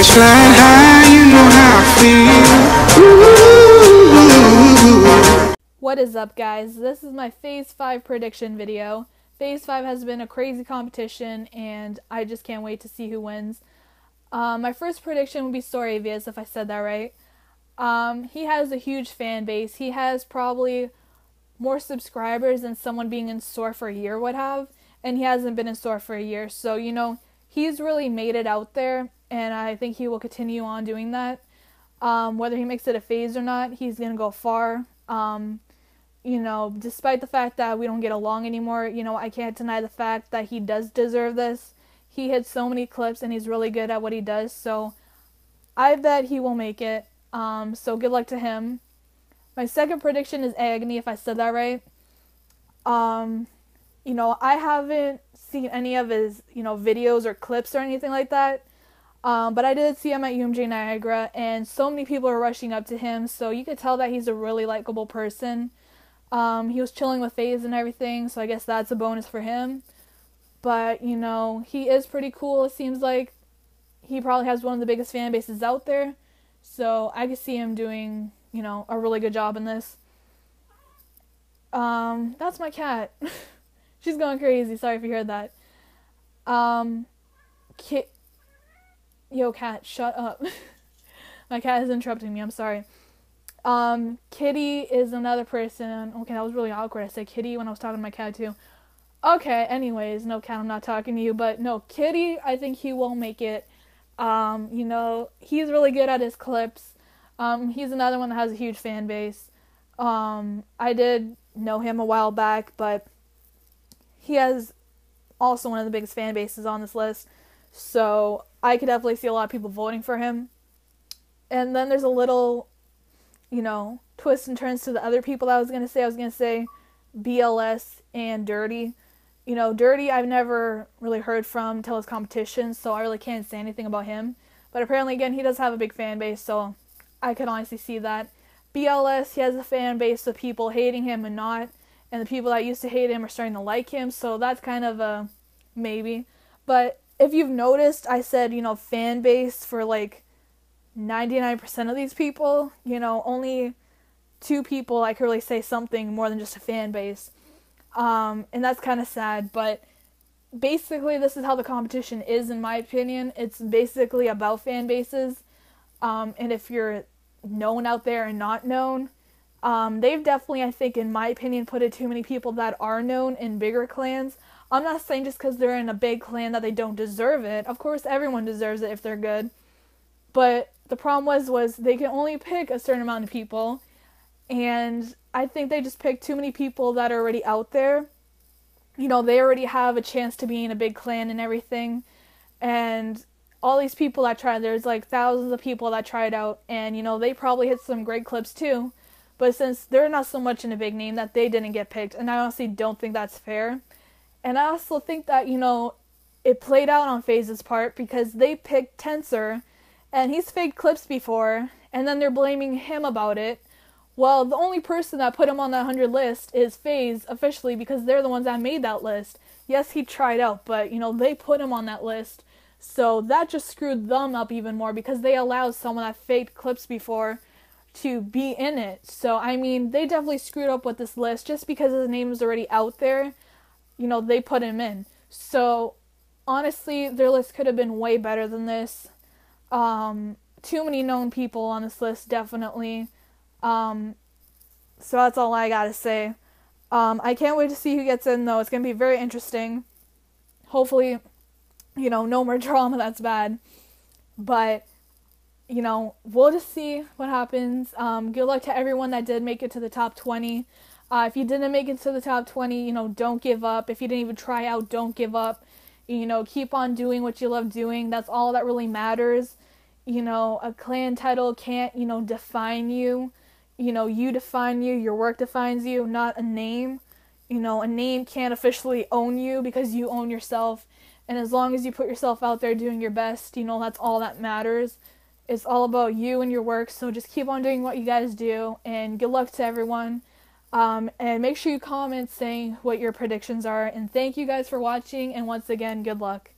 Birds flying high, you know how I feel. What is up, guys? This is my FaZe5 prediction video. FaZe5 has been a crazy competition, and I just can't wait to see who wins. Um, my first prediction would be Soar8vs, if I said that right. Um, he has a huge fan base. He has probably more subscribers than someone being in store for a year would have, and he hasn't been in store for a year. So, you know, he's really made it out there, and I think he will continue on doing that. Um, whether he makes it a phase or not, he's going to go far. Um, you know, despite the fact that we don't get along anymore, you know, I can't deny the fact that he does deserve this. He hits so many clips and he's really good at what he does. So I bet he will make it. Um, so good luck to him. My second prediction is Agony, if I said that right. Um, you know, I haven't seen any of his, you know, videos or clips or anything like that. Um, but I did see him at UMG Niagara, and so many people are rushing up to him, so you could tell that he's a really likable person. Um, he was chilling with FaZe and everything, so I guess that's a bonus for him. But, you know, he is pretty cool. It seems like he probably has one of the biggest fan bases out there. So I could see him doing, you know, a really good job in this. Um, that's my cat. She's going crazy. Sorry if you heard that. Um, kit. Yo, cat, shut up. my cat is interrupting me. I'm sorry. Um, Kitty is another person. Okay, that was really awkward. I said Kitty when I was talking to my cat too. Okay, anyways, no cat, I'm not talking to you, but no, Kitty, I think he will make it. Um, you know, he's really good at his clips. Um, he's another one that has a huge fan base. Um, I did know him a while back, but he has also one of the biggest fan bases on this list. So I could definitely see a lot of people voting for him. And then there's a little you know, twists and turns to the other people I was going to say. I was going to say BLS and Dirty. You know, Dirty I've never really heard from until his competition, so I really can't say anything about him. But apparently, again, he does have a big fan base, so I can honestly see that. BLS, he has a fan base of people hating him and not, and the people that used to hate him are starting to like him, so that's kind of a maybe. But if you've noticed, I said, you know, fan base for like 99% of these people, you know, only two people I could really say something more than just a fan base. Um, and that's kind of sad, but basically, this is how the competition is, in my opinion. It's basically about fan bases. Um, and if you're known out there and not known, um, they've definitely, I think, in my opinion, put it too many people that are known in bigger clans. I'm not saying just because they're in a big clan that they don't deserve it. Of course, everyone deserves it if they're good. But the problem was was they can only pick a certain amount of people and I think they just picked too many people that are already out there. You know, they already have a chance to be in a big clan and everything. And all these people that tried, there's like thousands of people that tried out, and you know, they probably hit some great clips too. But since they're not so much in a big name, that they didn't get picked, and I honestly don't think that's fair. And I also think that, you know, it played out on FaZe's part because they picked Tensor and he's faked clips before, and then they're blaming him about it. Well, the only person that put him on that 100 list is FaZe officially because they're the ones that made that list. Yes, he tried out, but you know, they put him on that list. So that just screwed them up even more because they allowed someone that faked clips before to be in it. So, I mean, they definitely screwed up with this list just because his name is already out there. You know, they put him in. So, honestly, their list could have been way better than this. Um, too many known people on this list, definitely. Um, so that's all I gotta say. Um, I can't wait to see who gets in, though. It's gonna be very interesting. Hopefully, you know, no more drama that's bad. But, you know, we'll just see what happens. Um, good luck to everyone that did make it to the top 20. Uh, if you didn't make it to the top 20, you know, don't give up. If you didn't even try out, don't give up. You know, keep on doing what you love doing. That's all that really matters. You know, a clan title can't, you know, define you. You know, you define you, your work defines you, not a name. You know, a name can't officially own you because you own yourself. And as long as you put yourself out there doing your best, you know, that's all that matters. It's all about you and your work. So just keep on doing what you guys do. And good luck to everyone. Um, and make sure you comment saying what your predictions are. And thank you guys for watching. And once again, good luck.